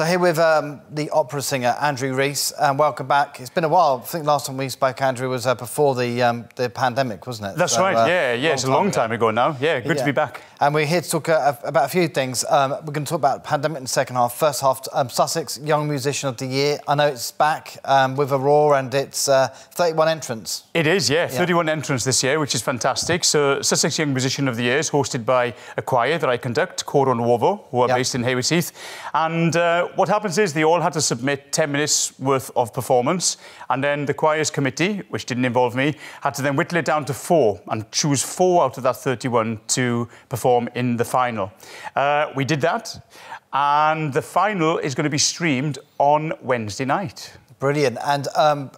So here with um, the opera singer Andrew Rees, and welcome back. It's been a while. I think last time we spoke, Andrew, was uh, before the um, the pandemic, wasn't it? That's So, right. uh, yeah, yeah. It's a long time ago now. Yeah, good Yeah. to be back. And we're here to talk uh, about a few things. Um, we're going to talk about pandemic in the second half. First half, um, Sussex Young Musician of the Year. I know it's back um, with Aurora, and it's uh, 31 entrants. It is, yeah. 31 entrants this year, which is fantastic. So, Sussex Young Musician of the Year is hosted by a choir that I conduct, Coro Nuovo, who are based in Haywards Heath. And uh, what happens is they all had to submit 10 minutes worth of performance. And then the choir's committee, which didn't involve me, had to then whittle it down to four and choose four out of that 31 to perform in the final. Uh, we did that. And the final is going to be streamed on Wednesday night. Brilliant. And um,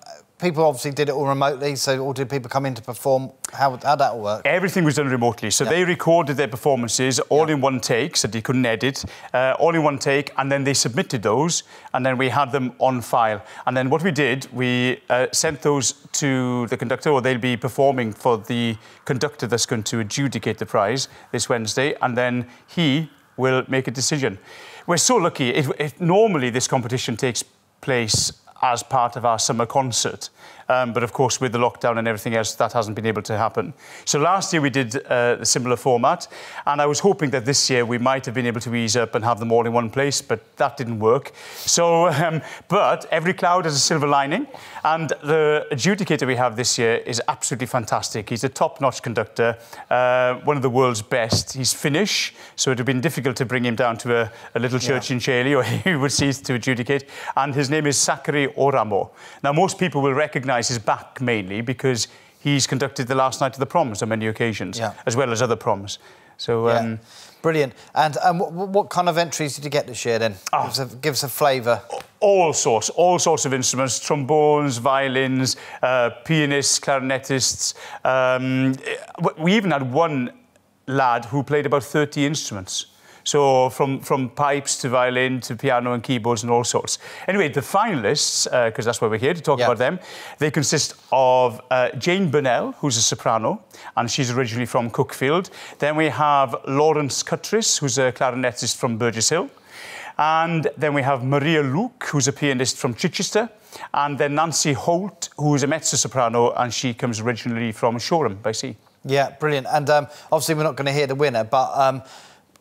people obviously did it all remotely, so or did people come in to perform? How how'd that all work? Everything was done remotely. So they recorded their performances all in one take, so they couldn't edit, uh, all in one take, and then they submitted those, and then we had them on file. And then what we did, we uh, sent those to the conductor, or they'll be performing for the conductor that's going to adjudicate the prize this Wednesday, and then he will make a decision. We're so lucky. It, it, normally, this competition takes place as part of our summer concert. Um, but of course, with the lockdown and everything else, that hasn't been able to happen. So last year we did uh, a similar format, and I was hoping that this year we might have been able to ease up and have them all in one place, but that didn't work. So, um, but every cloud has a silver lining, and the adjudicator we have this year is absolutely fantastic. He's a top-notch conductor, uh, one of the world's best. He's Finnish, so it would have been difficult to bring him down to a, a little church in Chailey, or he would cease to adjudicate. And his name is Sakari Oramo. Now, most people will his back mainly because he's conducted the last night of the proms on many occasions, Yeah. as well as other proms. So, Yeah. um, Brilliant. And um, what, what kind of entries did you get this year then? Ah. Give us a, give us a flavour. all sorts, all sorts of instruments, trombones, violins, uh, pianists, clarinetists. Um, we even had one lad who played about 30 instruments. So from, from pipes to violin to piano and keyboards and all sorts. Anyway, the finalists, because that's why we're here to talk Yeah. about them, they consist of uh, Jane Burnell, who's a soprano, and she's originally from Cuckfield. Then we have Lawrence Cutris, who's a clarinetist from Burgess Hill. And then we have Maria Luke, who's a pianist from Chichester. And then Nancy Holt, who's a mezzo soprano, and she comes originally from Shoreham by sea. Yeah, brilliant. And um, obviously, we're not going to hear the winner, but um,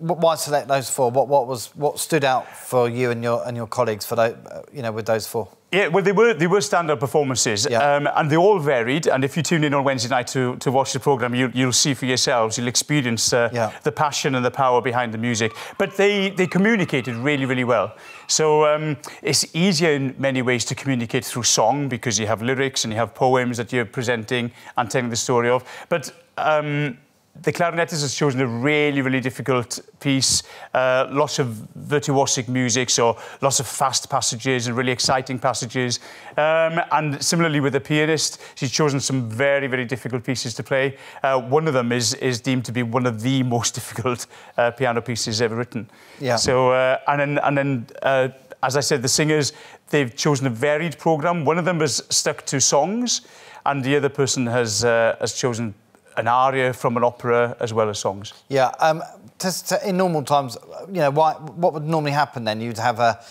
why select those four? What, what was what stood out for you and your and your colleagues for those, uh, you know, with those four? Yeah, well, they were they were stand-up performances, Yeah. um, and they all varied. And if you tune in on Wednesday night to, to watch the program, you, you'll see for yourselves. You'll experience uh, Yeah. the passion and the power behind the music. But they they communicated really really well. So um, it's easier in many ways to communicate through song because you have lyrics and you have poems that you're presenting and telling the story of. But um, the clarinetist has chosen a really, really difficult piece. Uh, lots of virtuosic music, so lots of fast passages and really exciting passages. Um, and similarly with the pianist, she's chosen some very, very difficult pieces to play. Uh, one of them is, is deemed to be one of the most difficult uh, piano pieces ever written. Yeah. So, uh, and then, and then uh, as I said, the singers, they've chosen a varied program. One of them has stuck to songs, and the other person has, uh, has chosen an aria from an opera as well as songs. Yeah. Um, just to, in normal times, you know, why, what would normally happen then? You'd have a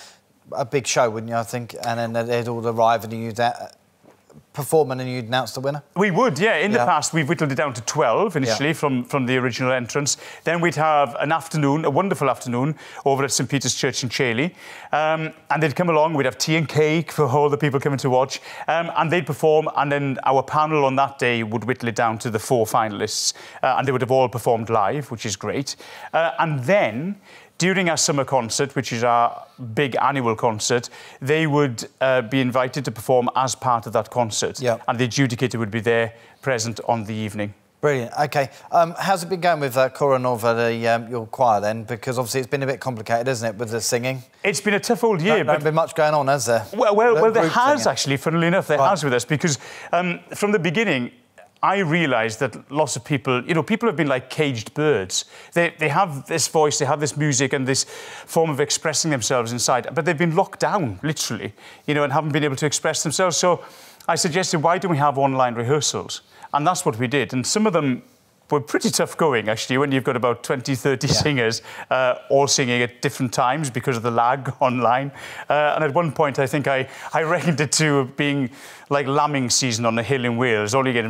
a big show, wouldn't you? I think, and then they'd all arrive and you'd perform and you'd announce the winner. We would, yeah. In Yeah. the past, we've whittled it down to 12 initially Yeah. from, from the original entrance. Then we'd have an afternoon, a wonderful afternoon, over at St Peter's Church in Chailey. Um, and they'd come along, we'd have tea and cake for all the people coming to watch. Um, and they'd perform, and then our panel on that day would whittle it down to the four finalists. Uh, and they would have all performed live, which is great. Uh, and then during our summer concert, which is our big annual concert, they would uh, be invited to perform as part of that concert. Yeah. And the adjudicator would be there present on the evening. Brilliant. Okay. Um, how's it been going with uh, Coro Nuovo, the, um, your choir then? Because obviously it's been a bit complicated, isn't it, with the singing? It's been a tough old year, There's but not been much going on, has there? Well, well, No well there has singing. actually, funnily enough, there Right. has with us because um, from the beginning, I realised that lots of people, you know, people have been like caged birds. They, they have this voice, they have this music and this form of expressing themselves inside, but they've been locked down, literally, you know, and haven't been able to express themselves. So I suggested, why don't we have online rehearsals? And that's what we did. And some of them were pretty tough going, actually, when you've got about 20, 30 yeah. singers uh, all singing at different times because of the lag online. Uh, and at one point, I think I, I reckoned it to being like lambing season on a hill in Wales, all you get,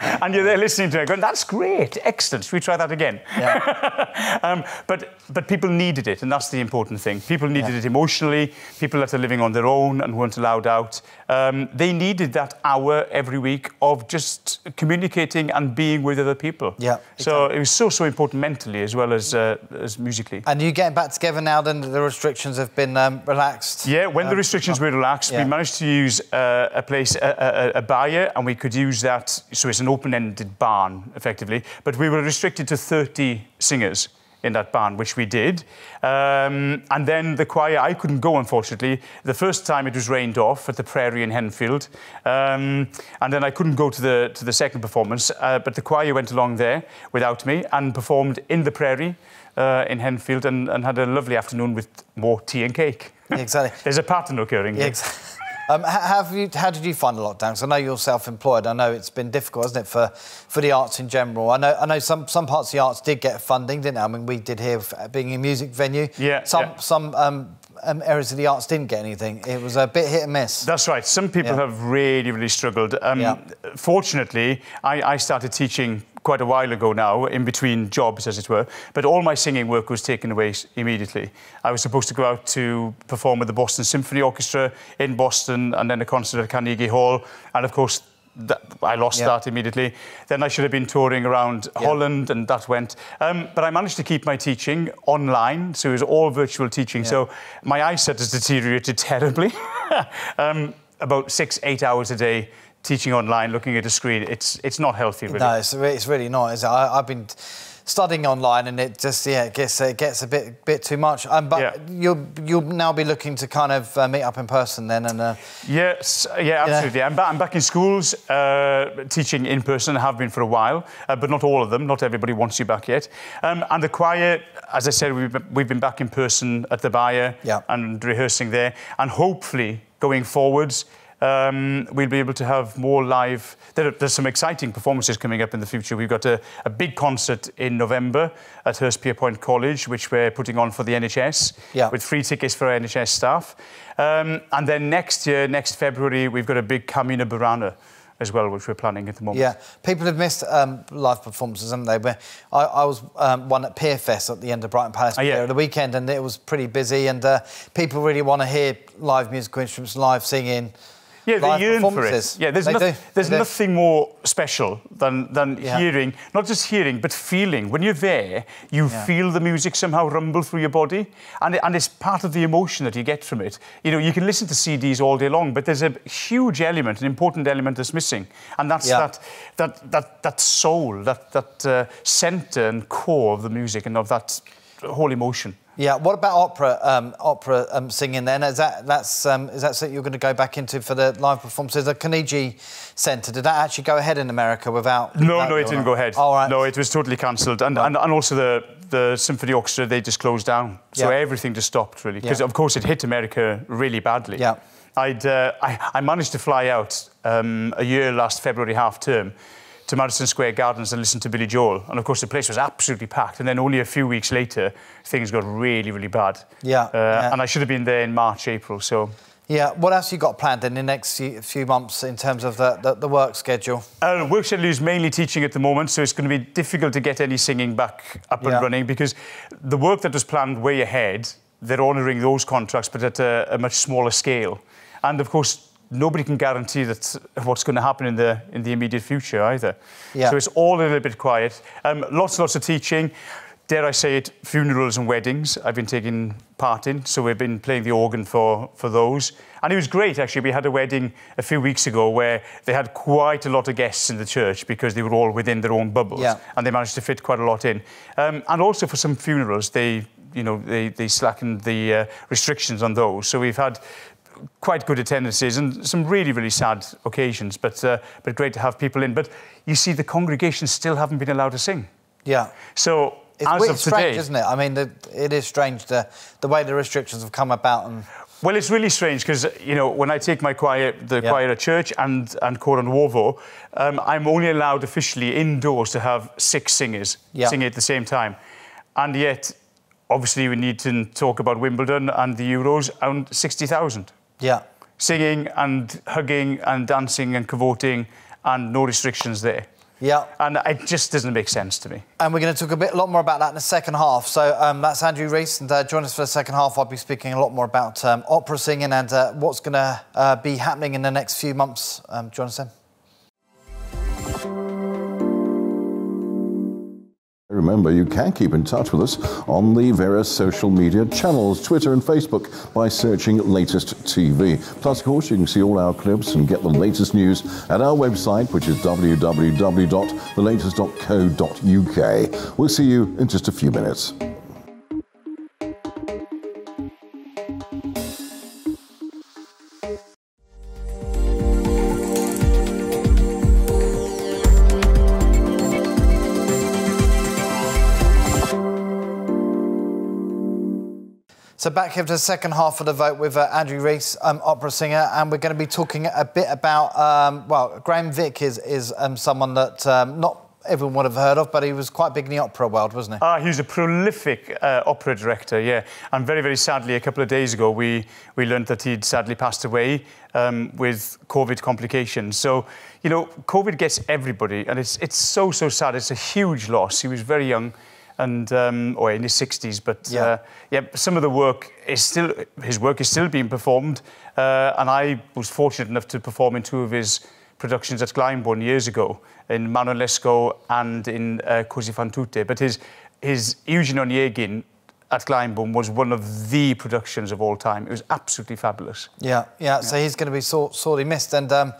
and you're there listening to it going, that's great, excellent, should we try that again? Yeah. um, but, but people needed it, and that's the important thing. People needed yeah. it emotionally, people that are living on their own and weren't allowed out, um, they needed that hour every week of just communicating and being with other people. Yeah. So exactly. it was so, so important mentally as well as, uh, as musically. And you getting back together now, then the restrictions have been um, relaxed? Yeah, when um, the restrictions were relaxed, yeah. we managed to use uh, a place, a, a, a Byre, and we could use that, so it's an open-ended barn, effectively, but we were restricted to 30 singers in that band, which we did. Um, and then the choir, I couldn't go, unfortunately. The first time it was rained off at the Prairie in Henfield. Um, and then I couldn't go to the, to the second performance, uh, but the choir went along there without me and performed in the Prairie uh, in Henfield and, and, had a lovely afternoon with more tea and cake. Exactly. There's a pattern occurring. Yeah, exactly. Um, have you, how did you find the lockdown? Because I know you're self-employed. I know it's been difficult, hasn't it, for, for the arts in general? I know, I know some, some parts of the arts did get funding, didn't they? I mean, we did here being a music venue. Yeah. Some, yeah. some um, um, areas of the arts didn't get anything. It was a bit hit and miss. That's right. Some people yeah. have really, really struggled. Um, yeah. Fortunately, I, I started teaching quite a while ago now, in between jobs, as it were. But all my singing work was taken away immediately. I was supposed to go out to perform with the Boston Symphony Orchestra in Boston and then a concert at Carnegie Hall. And of course, that, I lost yeah. that immediately. Then I should have been touring around yeah. Holland, and that went. Um, but I managed to keep my teaching online, so it was all virtual teaching. Yeah. So my eyesight has deteriorated terribly. um, about six, eight hours a day teaching online, looking at a screen. It's it's not healthy, really. No, it's, it's really not. Is it? I, I've been studying online, and it just yeah it gets it gets a bit bit too much. Um, but yeah. you'll you'll now be looking to kind of uh, meet up in person then, and uh, yes, yeah, absolutely. Yeah. I'm back. I'm back in schools uh, teaching in person. I have been for a while, uh, but not all of them. Not everybody wants you back yet. Um, and the choir, as I said, we've been, we've been back in person at the Byre yeah. and rehearsing there, and hopefully going forwards um, we'll be able to have more live. There, there's some exciting performances coming up in the future. We've got a, a big concert in November at Hurstpierpoint College, which we're putting on for the NHS, yeah. with free tickets for NHS staff. Um, and then next year, next February, we've got a big Carmina Burana as well, which we're planning at the moment. Yeah, people have missed um, live performances, haven't they? But I, I was um, one at Pierfest at the end of Brighton Palace oh, yeah. the weekend, and it was pretty busy, and uh, people really want to hear live musical instruments, live singing. Yeah, they yearn for it. Yeah, there's, no, there's nothing more special than, than yeah. hearing, not just hearing, but feeling. When you're there, you yeah. feel the music somehow rumble through your body, and, and it's part of the emotion that you get from it. You know, you can listen to CDs all day long, but there's a huge element, an important element that's missing, and that's yeah. that, that, that, that soul, that, that uh, centre and core of the music and of that whole emotion. Yeah. What about opera? Um, opera um, singing then? Is that that's um, is that something you're going to go back into for the live performances? The Carnegie Centre did that actually go ahead in America without? No, without no, it didn't go ahead. All right. No, it was totally cancelled, and, right. and and also the the symphony orchestra they just closed down, so yeah. everything just stopped really because yeah. of course it hit America really badly. Yeah. I'd uh, I, I managed to fly out um, a year last February half term to Madison Square Gardens and listen to Billy Joel. And of course, the place was absolutely packed. And then only a few weeks later, things got really, really bad. Yeah. Uh, yeah. And I should have been there in March, April. So. Yeah, what else you got planned in the next few months in terms of the, the, the work schedule? Uh, work schedule is mainly teaching at the moment, so it's going to be difficult to get any singing back up yeah. and running because the work that was planned way ahead, they're honouring those contracts, but at a, a much smaller scale. And of course, nobody can guarantee that what's going to happen in the in the immediate future either. Yeah. So it's all a little bit quiet. Um, lots and lots of teaching. Dare I say it, funerals and weddings I've been taking part in. So we've been playing the organ for, for those. And it was great, actually. We had a wedding a few weeks ago where they had quite a lot of guests in the church because they were all within their own bubbles. Yeah. And they managed to fit quite a lot in. Um, and also for some funerals, they you know, they, they slackened the uh, restrictions on those. So we've had quite good attendances and some really, really sad occasions, but, uh, but great to have people in. But you see, the congregation still haven't been allowed to sing. Yeah. So it's as of strange, today, isn't it? I mean, the, it is strange the, the way the restrictions have come about and Well, it's really strange because you know when I take my choir, the yeah. choir at church and and Coro Nuovo, um, I'm only allowed officially indoors to have six singers yeah. singing at the same time, and yet obviously we need to talk about Wimbledon and the Euros and sixty thousand. Yeah. Singing and hugging and dancing and cavorting and no restrictions there. Yeah. And it just doesn't make sense to me. And we're going to talk a bit, a lot more about that in the second half. So um, that's Andrew Rees, and uh, join us for the second half. I'll be speaking a lot more about um, opera singing and uh, what's going to uh, be happening in the next few months. Um, join us then. Remember, you can keep in touch with us on the various social media channels, Twitter and Facebook, by searching Latest TV. Plus, of course, you can see all our clips and get the latest news at our website, which is www.thelatest.co.uk. We'll see you in just a few minutes. So back here to the second half of the vote with uh, Andrew Rees, um, opera singer, and we're going to be talking a bit about, um, well, Graham Vick is, is um, someone that um, not everyone would have heard of, but he was quite big in the opera world, wasn't he? Ah, he was a prolific uh, opera director, yeah. And very, very sadly, a couple of days ago, we, we learned that he'd sadly passed away um, with COVID complications. So, you know, COVID gets everybody, and it's, it's so, so sad. It's a huge loss. He was very young and um, or in his 60s. But yeah. Uh, yeah, some of the work is still his work is still being performed, uh, and I was fortunate enough to perform in two of his productions at Glyndebourne years ago in Manon Lescaut and in uh, Così fan tutte. But his his Eugene Onegin at Glyndebourne was one of the productions of all time. It was absolutely fabulous. Yeah, yeah. yeah. So he's going to be sorely missed, and. Um,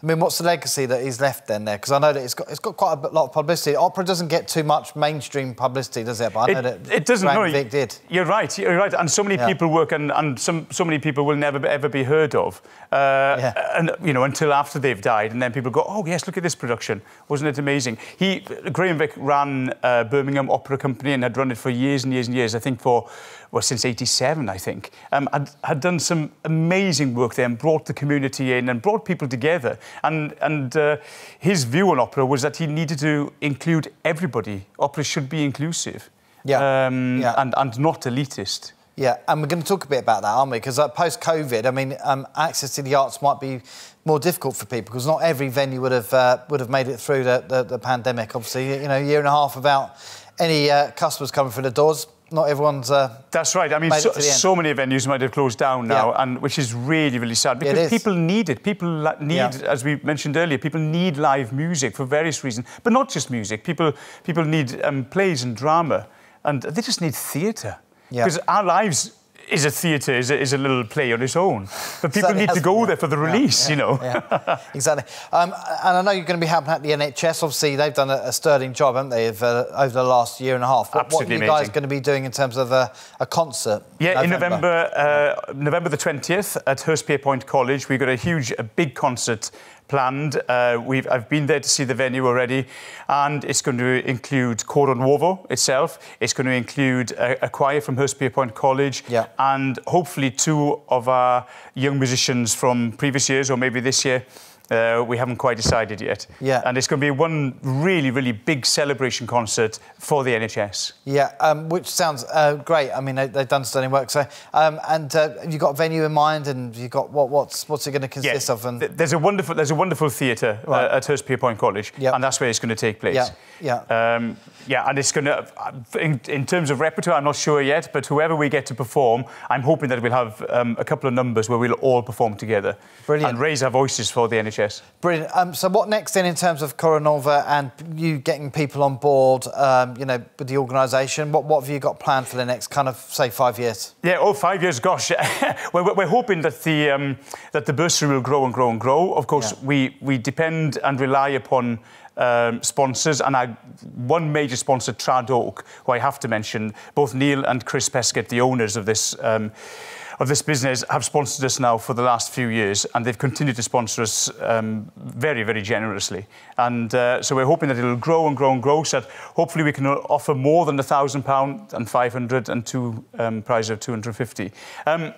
I mean, what's the legacy that he's left then there? Because I know that it's got it's got quite a lot of publicity. Opera doesn't get too much mainstream publicity, does it? But I know it, that it doesn't. no, Vick did. You're right. You're right. And so many yeah. people work, and, and some so many people will never ever be heard of. Uh, yeah. And you know until after they've died, and then people go, oh yes, look at this production. Wasn't it amazing? He Graham Vick ran uh, Birmingham Opera Company and had run it for years and years and years. I think for well, since 87, I think, um, had, had done some amazing work there and brought the community in and brought people together. And, and uh, his view on opera was that he needed to include everybody. Opera should be inclusive yeah. Um, yeah. And, and not elitist. Yeah, and we're going to talk a bit about that, aren't we? Because uh, post-COVID, I mean, um, access to the arts might be more difficult for people because not every venue would have uh, would have made it through the, the, the, pandemic. Obviously, you know, a year and a half without any uh, customers coming through the doors not everyone's. Uh, That's right. I mean, so, so, many venues might have closed down now, yeah. and which is really, really sad because people need it. People need, yeah. as we mentioned earlier, people need live music for various reasons, but not just music. People, people need um, plays and drama, and they just need theatre. Because yeah. our lives is a theatre, is a, is a little play on its own. But people need to go there for the release, yeah, yeah, you know. yeah, exactly. Um, and I know you're going to be helping out the NHS. Obviously, they've done a, a sterling job, haven't they, of, uh, over the last year and a half. What, Absolutely what are you guys going to be doing in terms of a, a concert? Yeah, November? in November, uh, November the 20th at Hurstpierpoint College, we've got a huge, a big concert planned. Uh, we've, I've been there to see the venue already, and it's going to include Coro Nuovo itself. It's going to include a, a choir from Hurstpierpoint College, yeah. and hopefully two of our young musicians from previous years or maybe this year. Uh, we haven't quite decided yet. Yeah. And it's going to be one really, really big celebration concert for the NHS. Yeah, um, which sounds uh, great. I mean, they, have done stunning work. So, um, and uh, have you got a venue in mind, and you got what, what's what's it going to consist yeah. of? And there's a wonderful there's a wonderful theatre uh, right. at Hurstpierpoint College, yep. and that's where it's going to take place. Yeah. Um, yeah, and it's going to, in, in, terms of repertoire, I'm not sure yet, but whoever we get to perform, I'm hoping that we'll have um, a couple of numbers where we'll all perform together. Brilliant. And raise our voices for the NHS. Brilliant. Um, so what next then in terms of Coro Nuovo and you getting people on board, um, you know, with the organisation? What, what have you got planned for the next kind of, say, five years? Yeah, oh, five years, gosh. we're, we're, hoping that the, um, that the bursary will grow and grow and grow. Of course, yeah. we, we depend and rely upon um, sponsors, and I, one major sponsor, Trad Oak, who I have to mention, both Neil and Chris Peskett, the owners of this. Um, of this business have sponsored us now for the last few years, and they've continued to sponsor us um, very, very generously. And uh, so we're hoping that it'll grow and grow and grow, so that hopefully we can offer more than a thousand pound and 500 and two um, prize of 250. Um,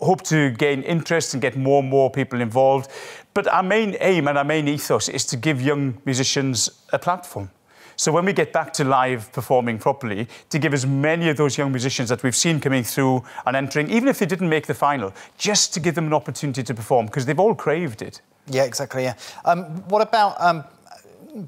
hope to gain interest and get more and more people involved. But our main aim and our main ethos is to give young musicians a platform. So when we get back to live performing properly, to give as many of those young musicians that we've seen coming through and entering, even if they didn't make the final, just to give them an opportunity to perform, because they've all craved it. Yeah, exactly, yeah. Um, what about um,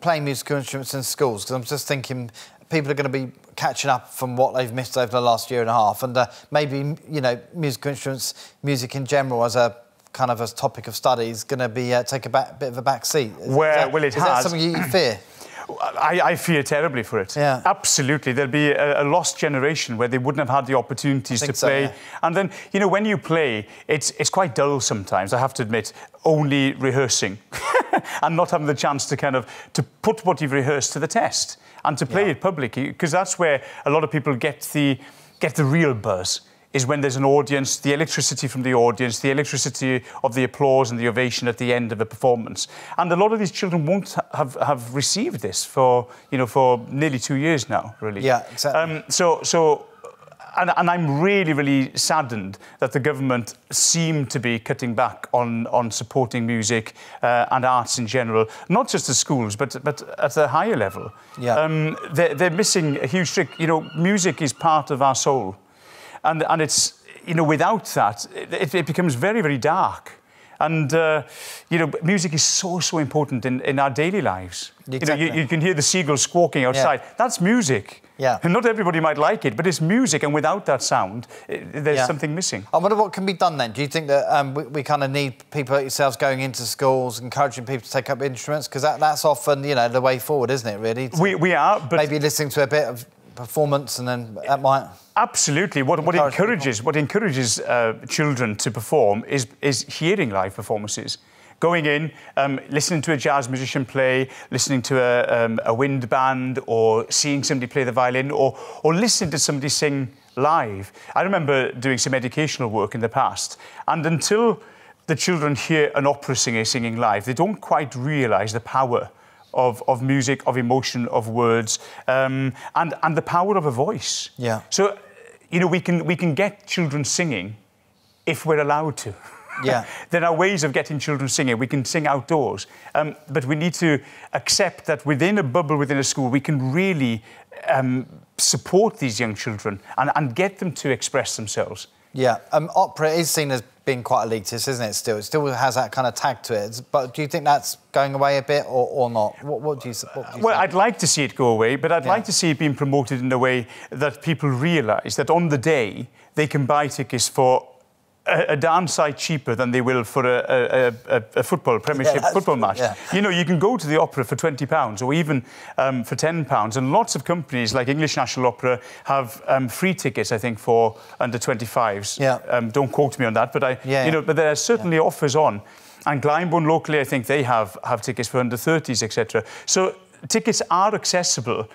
playing musical instruments in schools? Because I'm just thinking people are going to be catching up from what they've missed over the last year and a half, and uh, maybe you know musical instruments, music in general, as a kind of a topic of study is going to be uh, take a back, bit of a back seat. Is, well, that, well, it is has. that something you fear? I, I, fear terribly for it. Yeah. Absolutely. There'll be a, a, lost generation where they wouldn't have had the opportunities to play. So, yeah. And then, you know, when you play, it's, it's quite dull sometimes, I have to admit, only rehearsing and not having the chance to kind of to put what you've rehearsed to the test and to play yeah. it publicly, because that's where a lot of people get the, get the real buzz is when there's an audience, the electricity from the audience, the electricity of the applause and the ovation at the end of a performance. And a lot of these children won't have, have received this for, you know, for nearly two years now, really. Yeah, exactly. Um, so, so and, and, I'm really, really saddened that the government seem to be cutting back on, on supporting music uh, and arts in general, not just the schools, but, but at a higher level. Yeah. Um, they're, they're missing a huge trick. You know, music is part of our soul. And, and it's, you know, without that, it, it becomes very, very dark. And, uh, you know, music is so, so important in, in our daily lives. Exactly. You know, you, you can hear the seagulls squawking outside. Yeah. That's music. Yeah. And not everybody might like it, but it's music, and without that sound, there's yeah. something missing. I wonder what can be done then. Do you think that um, we, we kind of need people like yourselves going into schools, encouraging people to take up instruments? Because that, that's often, you know, the way forward, isn't it, really? We, we are, but... Maybe listening to a bit of performance, and then that might absolutely what, what encourages people. what encourages uh, children to perform is is hearing live performances. Going in, um, listening to a jazz musician play, listening to a, um, a wind band, or seeing somebody play the violin, or or listening to somebody sing live. I remember doing some educational work in the past, and until the children hear an opera singer singing live, they don't quite realise the power of, of music, of emotion, of words, um, and, and the power of a voice. Yeah. So, you know, we can, we can get children singing if we're allowed to. Yeah. there are ways of getting children singing. We can sing outdoors. Um, but we need to accept that within a bubble, within a school, we can really um, support these young children and, and get them to express themselves. Yeah, um, opera is seen as being quite elitist, isn't it? Still, it still has that kind of tag to it. But do you think that's going away a bit, or, or not? What, what, do you? What do you well, think? I'd like to see it go away, but I'd yeah. like to see it being promoted in a way that people realise that on the day they can buy tickets for a, a darn sight cheaper than they will for a, a, a football Premiership yeah, football match. Yeah. You know, you can go to the opera for twenty pounds or even um, for ten pounds, and lots of companies like English National Opera have um, free tickets. I think for under twenty fives. Yeah. Um, don't quote me on that, but I, yeah, you know, but there are certainly offers on. And Glyndebourne locally, I think they have have tickets for under 30s, etc. So tickets are accessible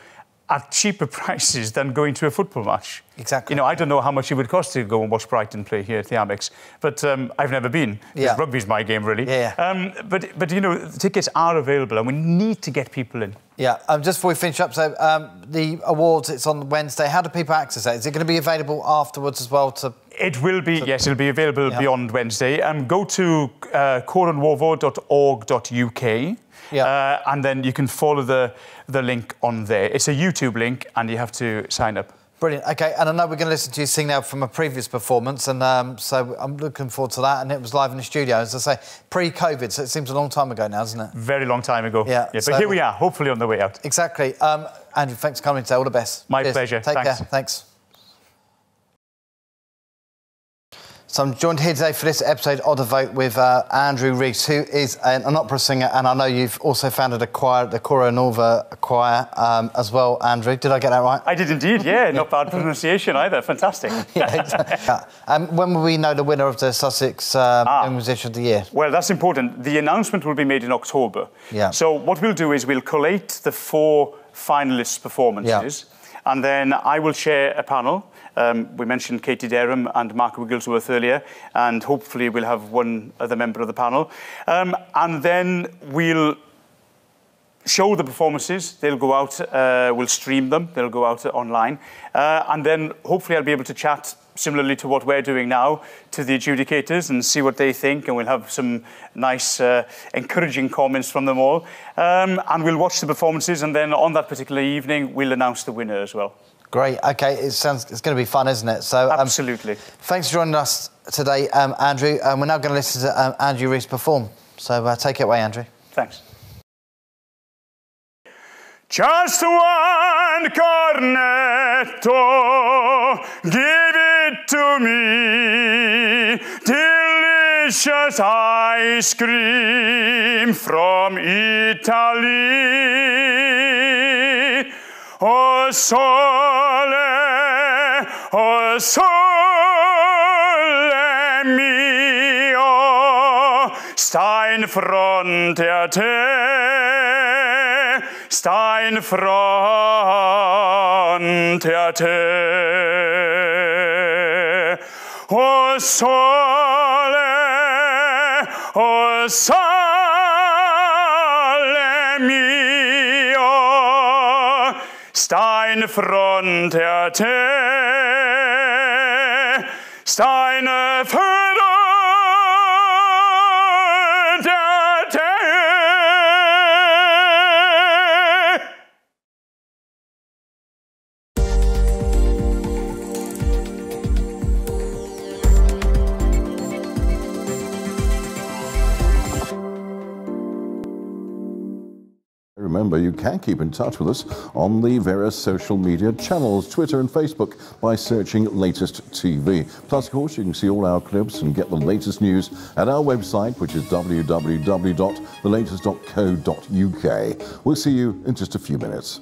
at cheaper prices than going to a football match. Exactly. You know, I don't know how much it would cost to go and watch Brighton play here at the Amex, but um, I've never been. Yeah. Rugby's my game, really. Yeah. yeah. Um, but, but, you know, tickets are available and we need to get people in. Yeah. Um, just before we finish up, so um, the awards, it's on Wednesday. How do people access it? Is it going to be available afterwards as well to it will be, to... yes, it'll be available yeah. beyond Wednesday. Um, go to uh, yeah. Uh, and then you can follow the, the link on there. It's a YouTube link and you have to sign up. Brilliant. Okay, and I know we're going to listen to you sing now from a previous performance, and um, so I'm looking forward to that. And it was live in the studio, as I say, pre-COVID, so it seems a long time ago now, doesn't it? Very long time ago. Yeah. yeah so but here we are, hopefully on the way out. Exactly. Um, Andrew, thanks for coming today. All the best. My Cheers. pleasure. Take thanks. care. Thanks. So I'm joined here today for this episode of The Vote with uh, Andrew Rees, who is an, an, opera singer, and I know you've also founded a choir, the Coro Nova Choir, um, as well, Andrew. Did I get that right? I did indeed, yeah. Not bad pronunciation either. Fantastic. yeah, exactly. yeah. Um, when will we know the winner of the Sussex uh, ah. Musician of the Year? Well, that's important. The announcement will be made in October. Yeah. So what we'll do is we'll collate the four finalists' performances, yeah. and then I will share a panel um, we mentioned Katie Derham and Mark Wigglesworth earlier, and hopefully we'll have one other member of the panel. Um, and then we'll show the performances. They'll go out, uh, we'll stream them, they'll go out online. Uh, and then hopefully I'll be able to chat similarly to what we're doing now, to the adjudicators and see what they think, and we'll have some nice, uh, encouraging comments from them all. Um, and we'll watch the performances, and then on that particular evening, we'll announce the winner as well. Great. Okay, it sounds it's going to be fun, isn't it? So um, absolutely. Thanks for joining us today, um, Andrew. Um, we're now going to listen to um, Andrew Rees perform. So uh, take it away, Andrew. Thanks. Just one cornetto, give it to me. Delicious ice cream from Italy. Oh, sole, oh, sole mio, sta in fronte a te, sta in fronte a te. Oh, sole, oh, sole sta in Remember, you can keep in touch with us on the various social media channels, Twitter and Facebook, by searching Latest TV. Plus, of course, you can see all our clips and get the latest news at our website, which is www.thelatest.co.uk. We'll see you in just a few minutes.